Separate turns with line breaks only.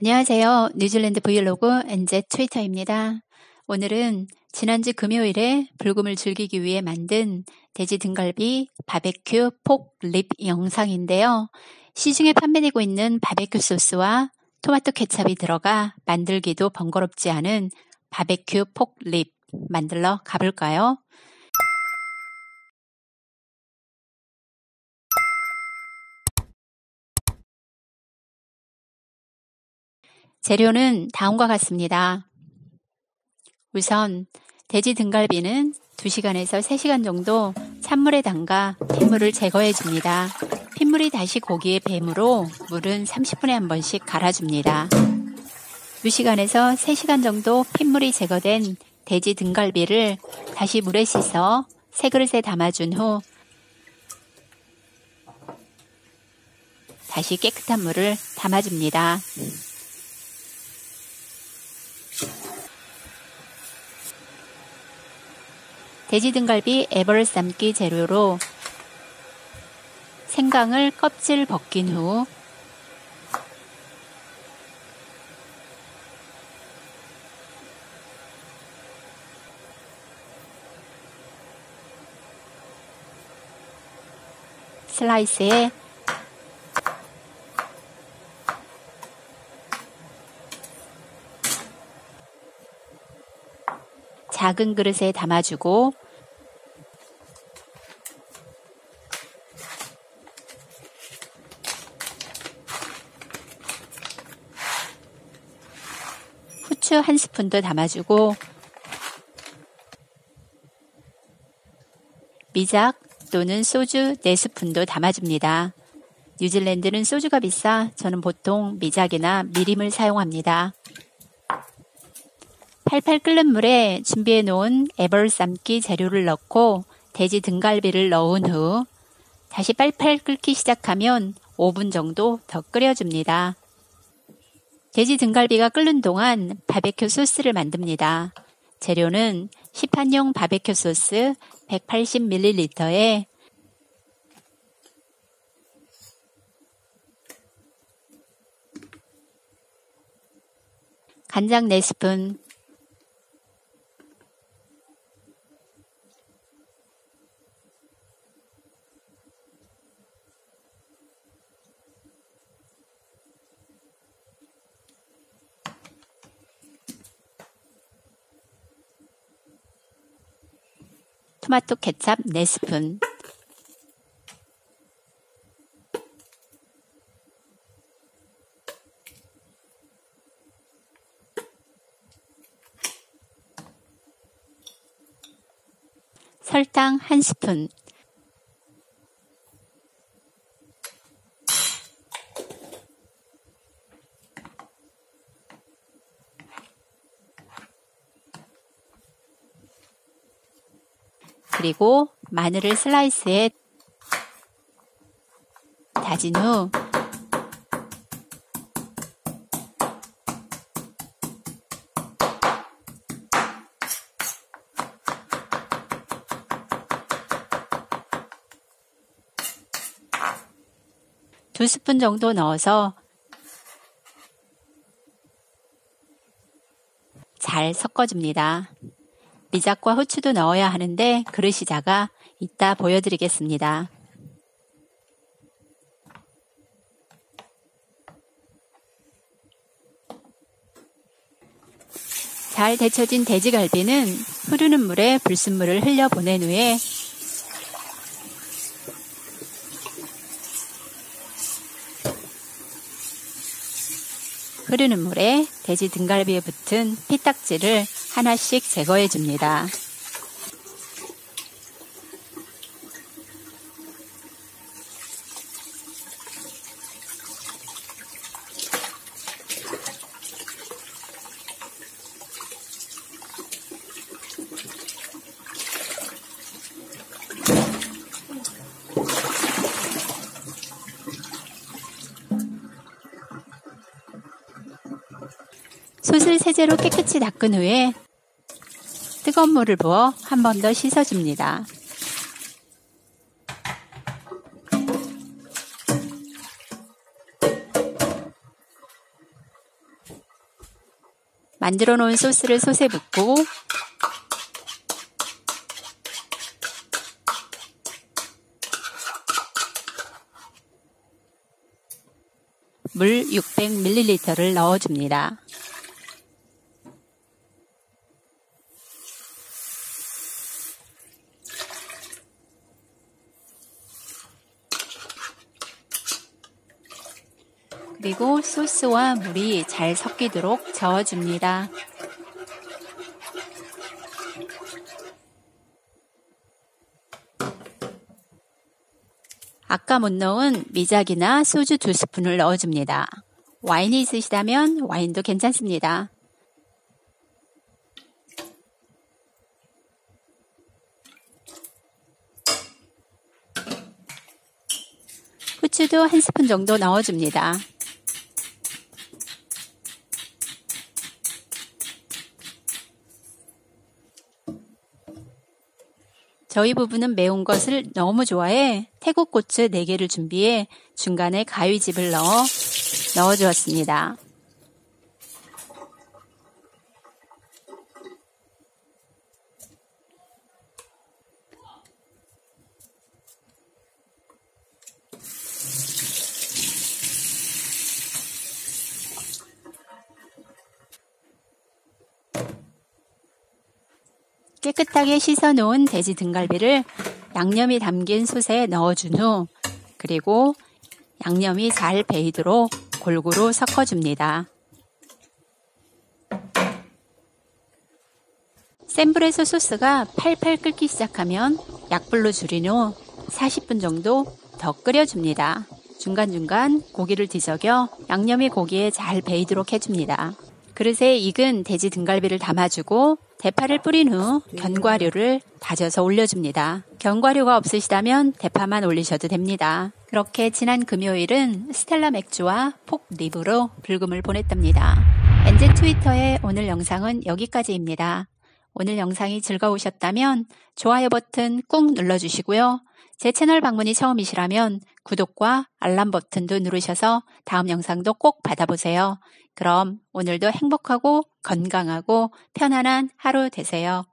안녕하세요. 뉴질랜드 브이로그 NZ 트위터입니다. 오늘은 지난주 금요일에 불금을 즐기기 위해 만든 돼지 등갈비 바베큐 pork rib 영상인데요. 시중에 판매되고 있는 바베큐 소스와 토마토 케찹이 들어가 만들기도 번거롭지 않은 바베큐 pork rib 만들러 가볼까요? 재료는 다음과 같습니다. 우선 돼지 등갈비는 2시간에서 3시간 정도 찬물에 담가 핏물을 제거해 줍니다. 핏물이 다시 고기에 배므로 물은 30분에 한 번씩 갈아줍니다. 2시간에서 3시간 정도 핏물이 제거된 돼지 등갈비를 다시 물에 씻어 새 그릇에 담아준 후 다시 깨끗한 물을 담아줍니다. 돼지 등갈비 애벌 삶기 재료로 생강을 껍질 벗긴 후 슬라이스에 작은 그릇에 담아주고 후추 한 스푼도 담아주고 미작 또는 소주 4스푼도 담아줍니다. 뉴질랜드는 소주가 비싸 저는 보통 미작이나 미림을 사용합니다. 팔팔 끓는 물에 준비해 놓은 애벌 삶기 재료를 넣고 돼지 등갈비를 넣은 후 다시 팔팔 끓기 시작하면 5분 정도 더 끓여줍니다. 돼지 등갈비가 끓는 동안 바베큐 소스를 만듭니다. 재료는 시판용 바베큐 소스 180ml에 간장 4스푼, 토마토 케찹 4스푼, 설탕 1스푼, 그리고 마늘을 슬라이스에 다진 후두 스푼 정도 넣어서 잘 섞어줍니다. 미작과 후추도 넣어야 하는데 그릇이 작아 이따 보여드리겠습니다. 잘 데쳐진 돼지갈비는 흐르는 물에 불순물을 흘려 보낸 후에 흐르는 물에 돼지 등갈비에 붙은 피딱지를 하나씩 제거해 줍니다. 솥을 세제로 깨끗이 닦은 후에 뜨거운 물을 부어 한 번 더 씻어줍니다. 만들어 놓은 소스를 솥에 붓고 물 600ml를 넣어줍니다. 그리고 소스와 물이 잘 섞이도록 저어줍니다. 아까 못 넣은 미작이나 소주 두 스푼을 넣어줍니다. 와인이 있으시다면 와인도 괜찮습니다. 후추도 한 스푼 정도 넣어줍니다. 저희 부부는 매운 것을 너무 좋아해 태국 고추 4개를 준비해 중간에 가위즙을 넣어 넣어주었습니다. 깨끗하게 씻어 놓은 돼지 등갈비를 양념이 담긴 솥에 넣어준 후 그리고 양념이 잘 배이도록 골고루 섞어줍니다. 센 불에서 소스가 팔팔 끓기 시작하면 약불로 줄인 후 40분 정도 더 끓여줍니다. 중간중간 고기를 뒤적여 양념이 고기에 잘 배이도록 해줍니다. 그릇에 익은 돼지 등갈비를 담아주고 대파를 뿌린 후 견과류를 다져서 올려줍니다. 견과류가 없으시다면 대파만 올리셔도 됩니다. 그렇게 지난 금요일은 스텔라 맥주와 pork rib으로 불금을 보냈답니다. 엔제 트위터의 오늘 영상은 여기까지입니다. 오늘 영상이 즐거우셨다면 좋아요 버튼 꾹 눌러주시고요. 제 채널 방문이 처음이시라면 구독과 알람 버튼도 누르셔서 다음 영상도 꼭 받아보세요. 그럼 오늘도 행복하고 건강하고 편안한 하루 되세요.